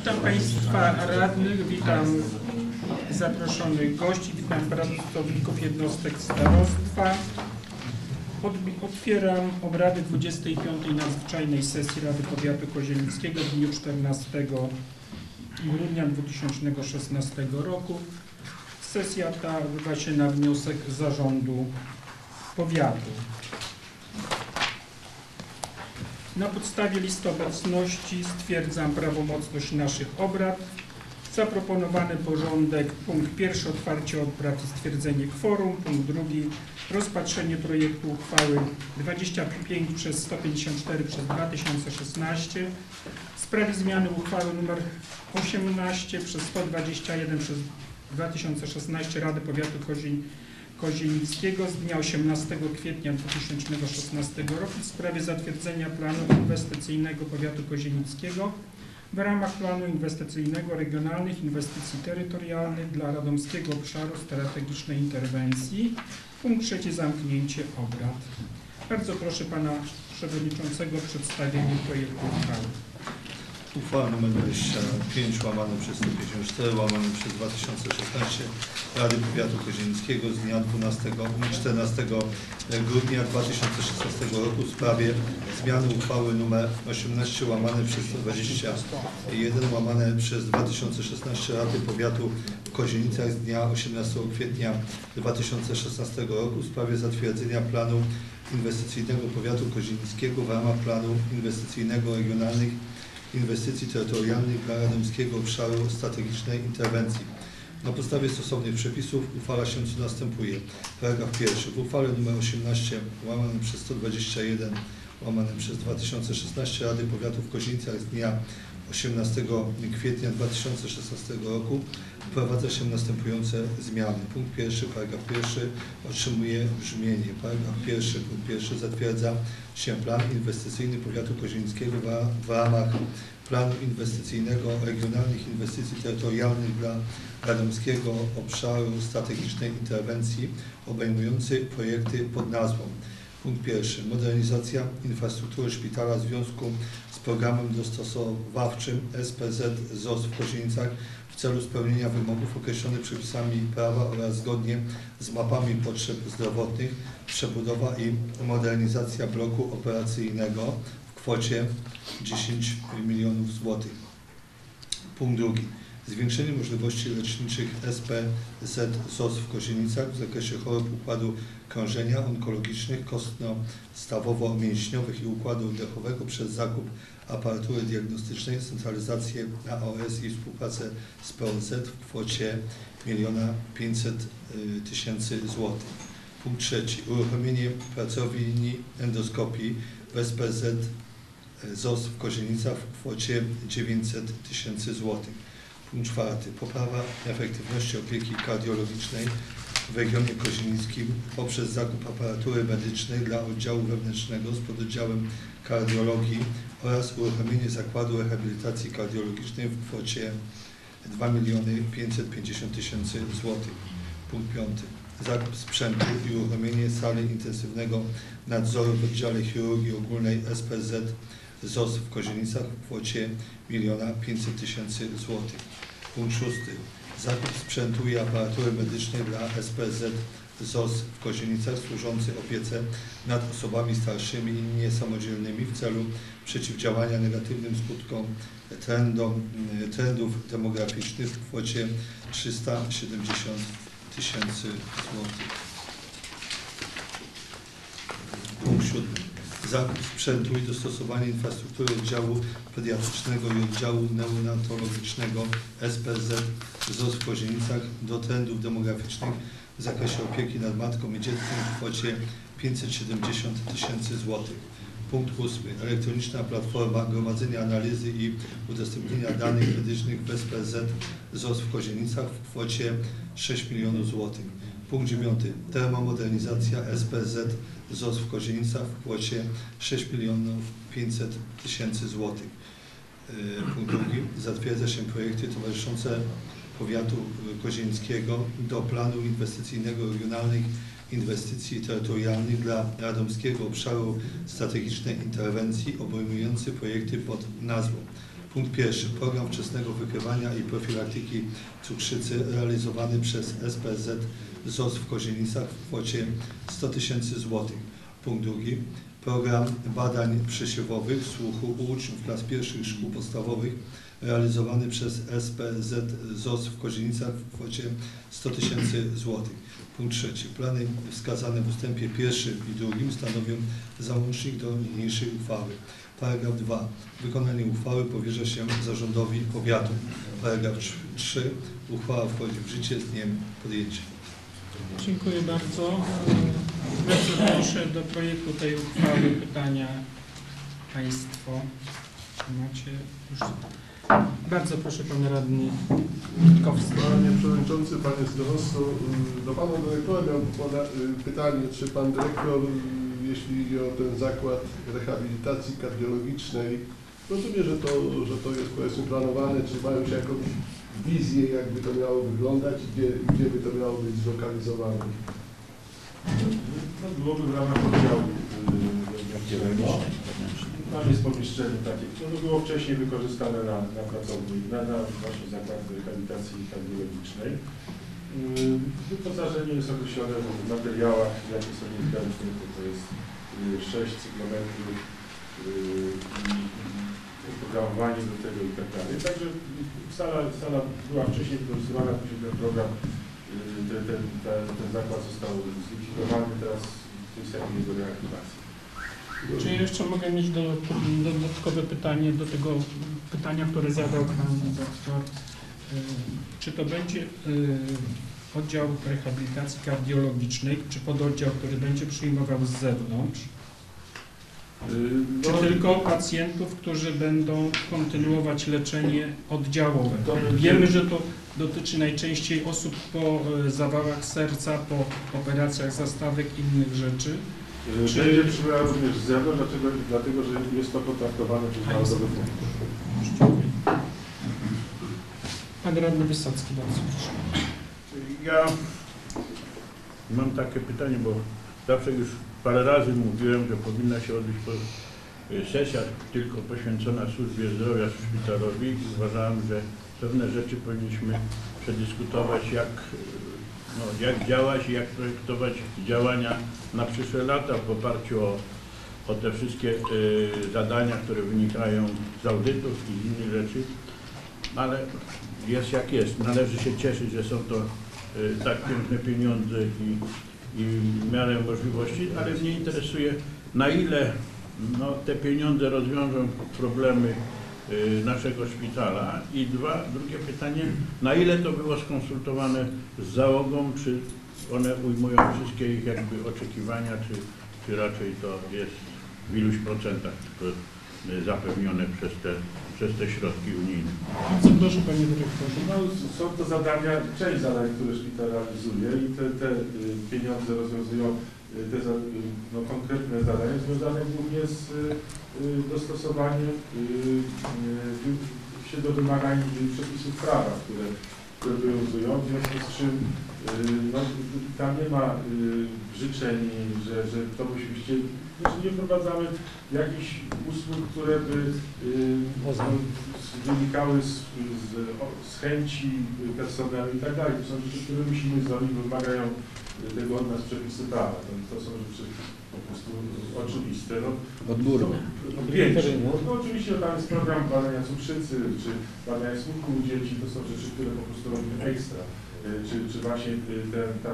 Witam Państwa radnych, witam zaproszonych gości, witam pracowników jednostek starostwa. Otwieram obrady 25. nadzwyczajnej sesji Rady Powiatu Kozielnickiego w dniu 14 grudnia 2016 roku. Sesja ta odbywa się na wniosek zarządu powiatu. Na podstawie listy obecności stwierdzam prawomocność naszych obrad. Zaproponowany porządek, punkt pierwszy otwarcie obrad i stwierdzenie kworum, punkt drugi rozpatrzenie projektu uchwały 25 przez 154 przez 2016 w sprawie zmiany uchwały nr 18 przez 121 przez 2016 Rady Powiatu Kozień, Kozienickiego z dnia 18 kwietnia 2016 roku w sprawie zatwierdzenia planu inwestycyjnego Powiatu Kozienickiego w ramach planu inwestycyjnego regionalnych inwestycji terytorialnych dla Radomskiego Obszaru Strategicznej Interwencji. Punkt trzeci zamknięcie obrad. Bardzo proszę Pana Przewodniczącego o przedstawienie projektu uchwały. Uchwała nr 25 łamane przez 154 łamane przez 2016 Rady Powiatu Kozienińskiego z dnia 12, 14 grudnia 2016 roku w sprawie zmiany uchwały nr 18 łamane przez 121 łamane przez 2016 Rady Powiatu w Kozienicach z dnia 18 kwietnia 2016 roku w sprawie zatwierdzenia planu inwestycyjnego Powiatu Kozienińskiego w ramach planu inwestycyjnego regionalnych inwestycji terytorialnych dla Radomskiego Obszaru Strategicznej Interwencji. Na podstawie stosownych przepisów uchwala się co następuje. Paragraf pierwszy. W uchwale nr 18 łamane przez 121 łamane przez 2016 Rady Powiatu w Kozinicach z dnia 18 kwietnia 2016 roku wprowadza się następujące zmiany. Punkt pierwszy, paragraf pierwszy otrzymuje brzmienie. Paragraf pierwszy, punkt pierwszy zatwierdza się plan inwestycyjny Powiatu Kozińskiego w, ramach planu inwestycyjnego regionalnych inwestycji terytorialnych dla Radomskiego Obszaru Strategicznej Interwencji obejmujący projekty pod nazwą Punkt pierwszy. Modernizacja infrastruktury szpitala w związku z programem dostosowawczym SPZ ZOS w Kozienicach w celu spełnienia wymogów określonych przepisami prawa oraz zgodnie z mapami potrzeb zdrowotnych, przebudowa i modernizacja bloku operacyjnego w kwocie 10 milionów złotych. Punkt drugi. Zwiększenie możliwości leczniczych SPZ ZOS w Kozienicach w zakresie chorób układu krążenia, onkologicznych, kostno-stawowo-mięśniowych i układu oddechowego przez zakup aparatury diagnostycznej, centralizację AOS i współpracę z POZ w kwocie 1 500 tysięcy złotych. Punkt trzeci. Uruchomienie pracowni endoskopii w SPZ ZOS w Kozienicach w kwocie 900 tysięcy złotych. Punkt czwarty. Poprawa efektywności opieki kardiologicznej w regionie kozienickim poprzez zakup aparatury medycznej dla oddziału wewnętrznego z pododdziałem kardiologii oraz uruchomienie zakładu rehabilitacji kardiologicznej w kwocie 2 miliony 550 tysięcy złotych. Punkt piąty. Zakup sprzętu i uruchomienie sali intensywnego nadzoru w oddziale chirurgii ogólnej SPZ ZOS w Kozienicach w kwocie 1 500 tysięcy złotych. Punkt szósty. Zakup sprzętu i aparatury medycznej dla SPZ ZOS w Kozienicach służący opiece nad osobami starszymi i niesamodzielnymi w celu przeciwdziałania negatywnym skutkom trendom, trendów demograficznych w kwocie 370 tysięcy złotych. Punkt siódmy. Zakup sprzętu i dostosowanie infrastruktury oddziału pediatrycznego i oddziału neonatologicznego SPZ ZOS w Kozienicach do trendów demograficznych w zakresie opieki nad matką i dzieckiem w kwocie 570 tysięcy złotych. Punkt ósmy. Elektroniczna platforma gromadzenia analizy i udostępnienia danych medycznych w SPZ ZOS w Kozienicach w kwocie 6 milionów złotych. Punkt dziewiąty. Termomodernizacja SPZ ZOS w Kozienicach w kwocie 6 milionów 500 tysięcy złotych. Yy, Punkt drugi. Zatwierdza się projekty towarzyszące powiatu kozienickiego do planu inwestycyjnego regionalnych inwestycji terytorialnych dla Radomskiego Obszaru Strategicznej Interwencji obejmujący projekty pod nazwą Punkt pierwszy. Program wczesnego wykrywania i profilaktyki cukrzycy realizowany przez SPZ ZOS w Kozienicach w kwocie 100 tysięcy złotych. Punkt drugi. Program badań przesiewowych słuchu u uczniów klas pierwszych szkół podstawowych realizowany przez SPZ ZOS w Kozienicach w kwocie 100 tysięcy złotych. Punkt trzeci. Plany wskazane w ustępie pierwszym i drugim stanowią załącznik do niniejszej uchwały. Paragraf 2. Wykonanie uchwały powierza się zarządowi powiatu. Paragraf 3. Uchwała wchodzi w życie z dniem podjęcia. Dziękuję bardzo. Bardzo proszę do projektu tej uchwały pytania Państwo. Macie już. Bardzo proszę Pan Radny Witkowski. Panie Przewodniczący, Panie Starosto, y, do Pana Dyrektora miałem y, pytanie, czy Pan Dyrektor, y, jeśli idzie o ten zakład rehabilitacji kardiologicznej, rozumie, że to, że to jest powiedzmy planowane, czy mają się jakąś wizję, jakby to miało wyglądać, gdzie, gdzie by to miało być zlokalizowane? No, byłoby w ramach oddziału yy, Tam jest pomieszczenie takie, które było wcześniej wykorzystane na, na pracowni, na, na właśnie zakład rehabilitacji kardiologicznej. Yy, Wyposażenie jest określone w materiałach, jakie są niezbędne, to, to jest yy, 6 cyklometrów yy, i oprogramowanie do tego i tak dalej. Także sala, sala była wcześniej wykorzystywana, później ten program, yy, ten, ten, ten, ten zakład został zlikwidowany, teraz to jest jakby jego reaktywacja. Czy jeszcze mogę mieć do, dodatkowe pytanie do tego pytania, które zadał Pan doktor? Czy to będzie e, oddział rehabilitacji kardiologicznej, czy pododdział, który będzie przyjmował z zewnątrz? Czy no, tylko pacjentów, którzy będą kontynuować leczenie oddziałowe? Wiemy, że to dotyczy najczęściej osób po e, zawałach serca, po operacjach zastawek i innych rzeczy. Yy, Będzie przyjmowana również z zewnątrz, dlaczego, dlatego że jest to kontraktowane przez Narodowy Fundusz. Pan radny Wysocki, bardzo proszę. Ja mam takie pytanie, bo zawsze już parę razy mówiłem, że powinna się odbyć sesja tylko poświęcona służbie zdrowia szpitalowi i uważałem, że pewne rzeczy powinniśmy przedyskutować, jak, no, jak działać i jak projektować działania na przyszłe lata w oparciu o, o te wszystkie y, zadania, które wynikają z audytów i innych rzeczy, ale jest jak jest. Należy się cieszyć, że są to y, tak piękne pieniądze i, i w miarę możliwości, ale mnie interesuje, na ile no, te pieniądze rozwiążą problemy naszego szpitala i dwa, drugie pytanie, na ile to było skonsultowane z załogą, czy one ujmują wszystkie ich jakby oczekiwania, czy, czy raczej to jest w iluś procentach tylko y, zapewnione przez te, przez te środki unijne. Bardzo proszę Panie Dyrektorze. No, są to zadania, część zadań, które szpital realizuje i te, te y, pieniądze rozwiązują y, te y, no, zadania związane głównie z y, y, dostosowaniem y, się do wymagań przepisów prawa, które, obowiązują, w związku z czym no, tam nie ma życzeń, że, że to byśmy chcieli, znaczy nie wprowadzamy jakichś usług, które by wynikały z, z, z chęci personelu i tak dalej. To są rzeczy, które musimy zrobić, wymagają tego od nas przepisy prawa. To, to są rzeczy po prostu oczywiste. No, Odgórne. no, większe. No, oczywiście tam jest program badania cukrzycy, czy badania słuchu u dzieci, to są rzeczy, które po prostu robimy ekstra. Y, Czy, czy właśnie y, ten, ta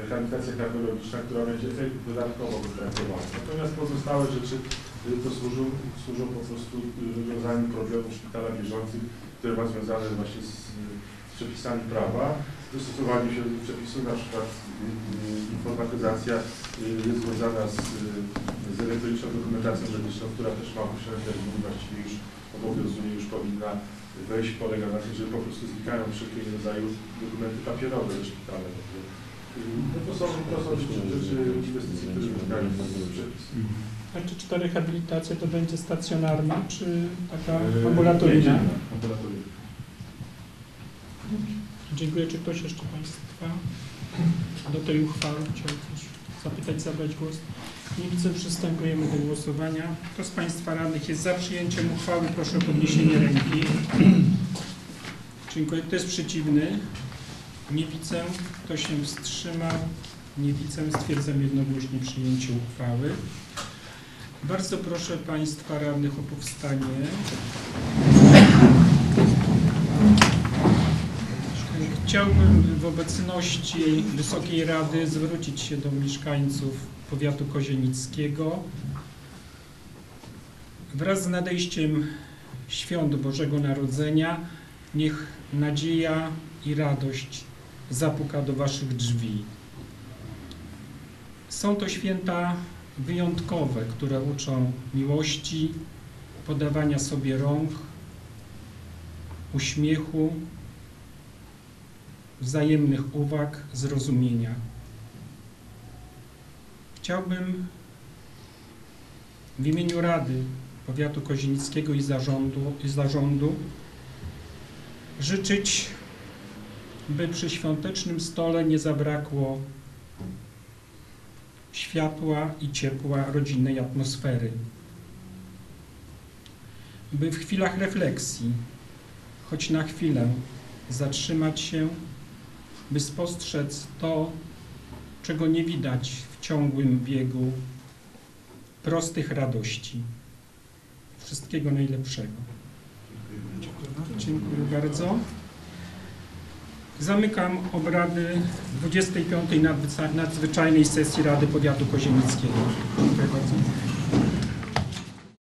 rehabilitacja kardiologiczna, która będzie dodatkowo wytraktowana. Natomiast pozostałe rzeczy to służą, służą po prostu rozwiązaniu problemów szpitala bieżących, które ma związane właśnie z, z przepisami prawa, dostosowaniu się do przepisów, na przykład y, y, informatyzacja y, jest związana z, z elektroniczną dokumentacją medyczną, która też ma określone terminy, właściwie już obowiązuje, już powinna wejść, polega na tym, że po prostu znikają wszelkiego rodzaju dokumenty papierowe ze szpitala. No to są, to są rzeczy, inwestycji, które wynikają z przepisów. Znaczy, czy ta rehabilitacja to będzie stacjonarna, czy taka Yy, ambulatoryjna? ambulatoryjna. Dziękuję. Czy ktoś jeszcze Państwa do tej uchwały chciał coś zapytać, zabrać głos? Nie widzę, przystępujemy do głosowania. Kto z Państwa radnych jest za przyjęciem uchwały, proszę o podniesienie ręki. Dziękuję. Kto jest przeciwny? Nie widzę. Kto się wstrzymał? Nie widzę. Stwierdzam jednogłośnie przyjęcie uchwały. Bardzo proszę Państwa radnych o powstanie. Chciałbym w obecności Wysokiej Rady zwrócić się do mieszkańców powiatu kozienickiego. Wraz z nadejściem świąt Bożego Narodzenia niech nadzieja i radość zapuka do Waszych drzwi. Są to święta wyjątkowe, które uczą miłości, podawania sobie rąk, uśmiechu, wzajemnych uwag, zrozumienia. Chciałbym w imieniu Rady Powiatu Kozienickiego i zarządu, i zarządu życzyć, by przy świątecznym stole nie zabrakło światła i ciepła rodzinnej atmosfery. By w chwilach refleksji, choć na chwilę, zatrzymać się, by spostrzec to, czego nie widać w ciągłym biegu prostych radości. Wszystkiego najlepszego. Dziękuję bardzo. Zamykam obrady 25. nadzwycza- nadzwyczajnej sesji Rady Powiatu Kozienickiego. Dziękuję bardzo.